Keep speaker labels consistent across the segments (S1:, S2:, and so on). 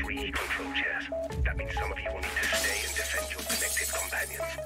S1: three control chairs. That means some of you will need to stay and defend your connected companions.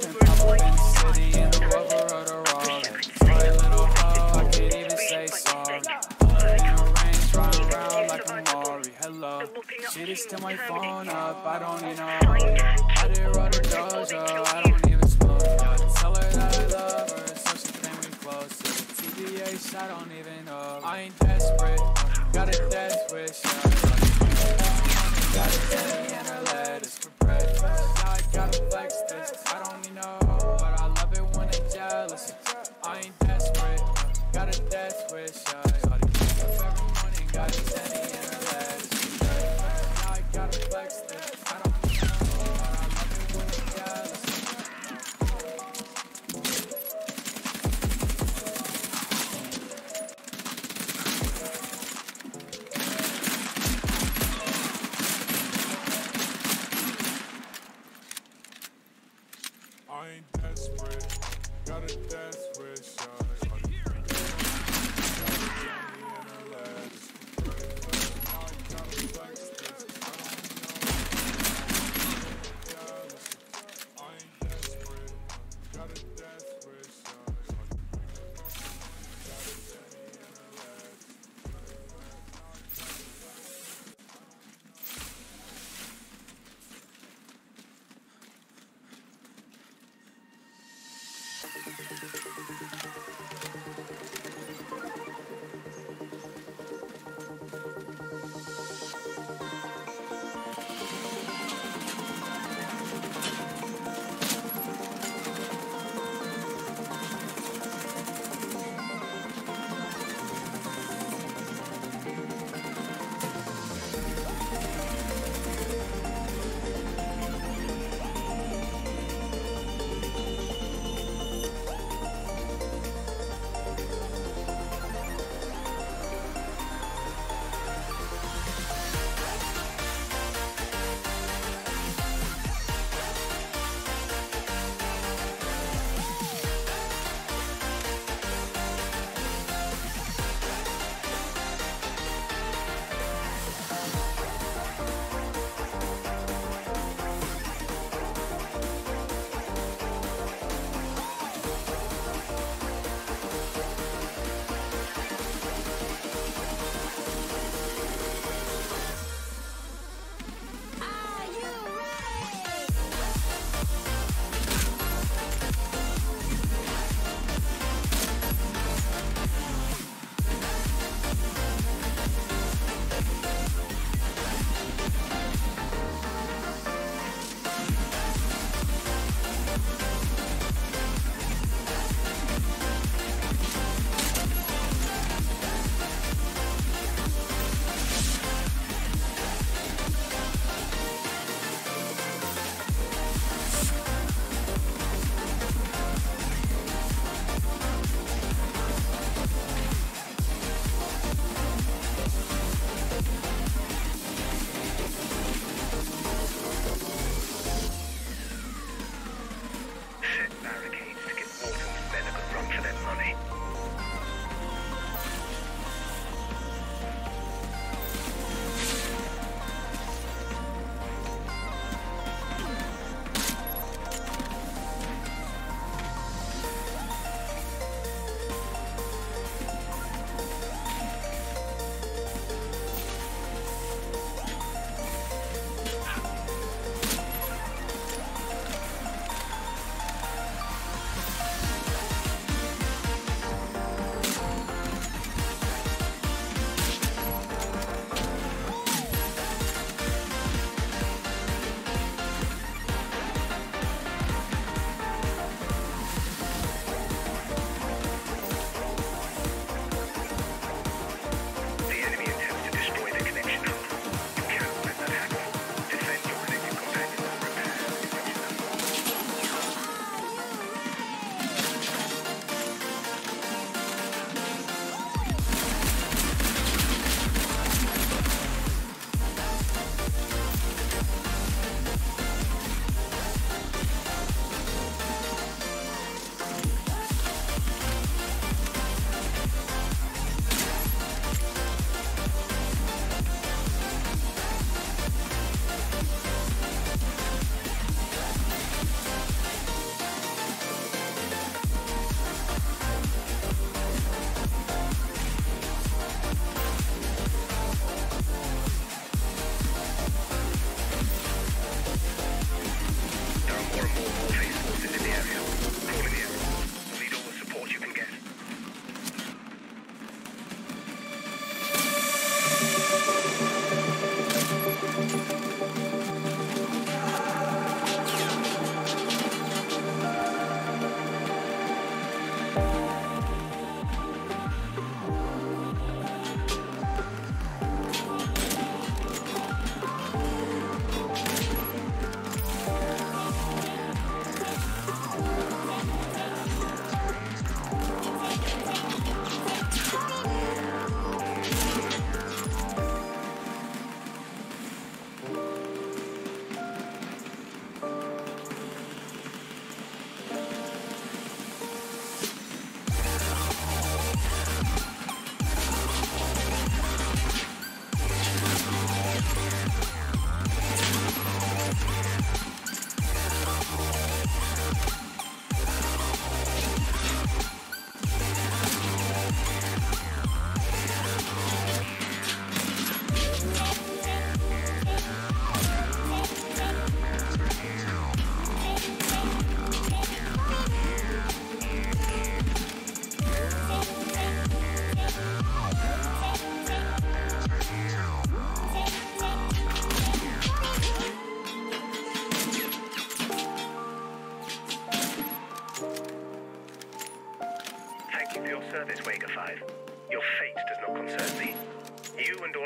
S2: The city
S3: in
S1: the
S3: of the little I can't even say sorry. The around like a Maury. Hello, she just to my phone up. I don't even know. I did the dojo, I don't even smoke. Tell her that I love her, so she came me close. Yeah, TBH, I don't even know. I ain't desperate, got a death wish. Got a penny and her for breakfast. Now I gotta flex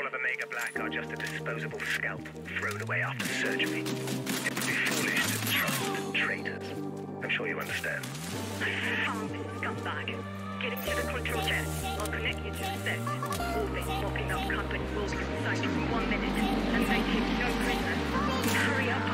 S4: of Omega Black are just a disposable scalp thrown away after surgery. It would be foolish to trust traitors. I'm sure you understand.
S5: I Found this scumbag. Get him to the control chair. I'll connect you to the set. All this mopping up company will be on site in one minute and make him no prisoner. Hurry up,